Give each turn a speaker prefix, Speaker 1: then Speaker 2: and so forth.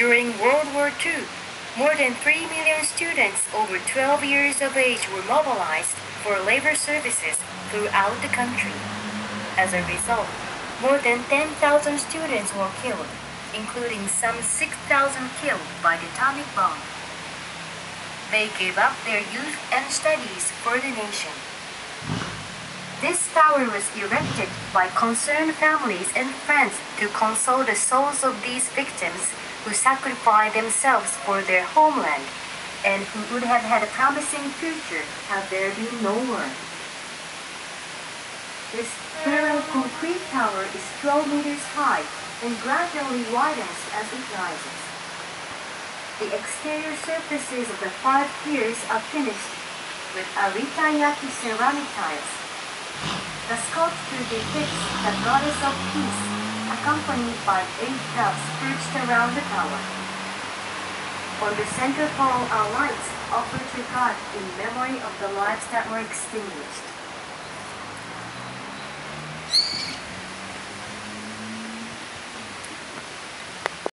Speaker 1: During World War II, more than 3 million students over 12 years of age were mobilized for labor services throughout the country. As a result, more than 10,000 students were killed, including some 6,000 killed by the atomic bomb. They gave up their youth and studies for the nation. This tower was erected by concerned families and friends to console the souls of these victims who sacrificed themselves for their homeland and who would have had a promising future had there been no war. This parallel concrete tower is 12 meters high and gradually widens as it rises. The exterior surfaces of the five piers are finished with Aritayaki ceramic tiles. The sculpture depicts the goddess of peace accompanied by eight doves perched around the tower. On the center pole are lights offered to God in memory of the lives that were extinguished.